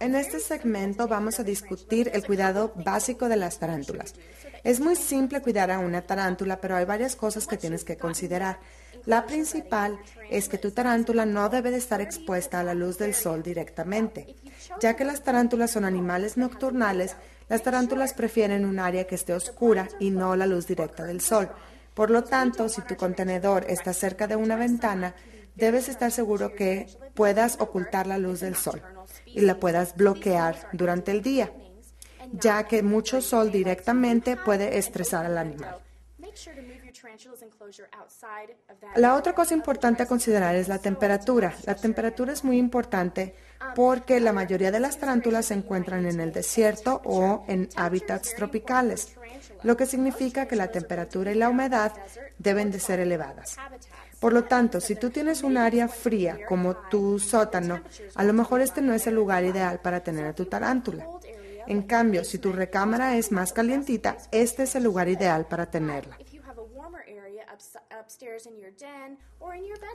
En este segmento vamos a discutir el cuidado básico de las tarántulas. Es muy simple cuidar a una tarántula, pero hay varias cosas que tienes que considerar. La principal es que tu tarántula no debe de estar expuesta a la luz del sol directamente. Ya que las tarántulas son animales nocturnales, las tarántulas prefieren un área que esté oscura y no la luz directa del sol. Por lo tanto, si tu contenedor está cerca de una ventana, debes estar seguro que puedas ocultar la luz del sol y la puedas bloquear durante el día, ya que mucho sol directamente puede estresar al animal. La otra cosa importante a considerar es la temperatura. La temperatura es muy importante porque la mayoría de las tarántulas se encuentran en el desierto o en hábitats tropicales, lo que significa que la temperatura y la humedad deben de ser elevadas. Por lo tanto, si tú tienes un área fría como tu sótano, a lo mejor este no es el lugar ideal para tener a tu tarántula. En cambio, si tu recámara es más calientita, este es el lugar ideal para tenerla.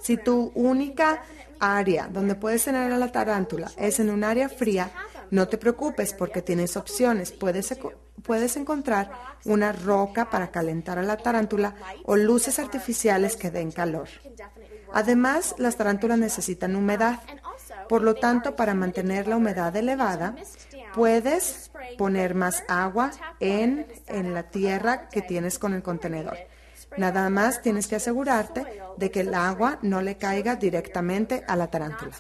Si tu única área donde puedes tener a la tarántula es en un área fría, no te preocupes porque tienes opciones. Puedes, puedes encontrar una roca para calentar a la tarántula o luces artificiales que den calor. Además, las tarántulas necesitan humedad. Por lo tanto, para mantener la humedad elevada, puedes poner más agua en, en la tierra que tienes con el contenedor. Nada más tienes que asegurarte de que el agua no le caiga directamente a la tarántula.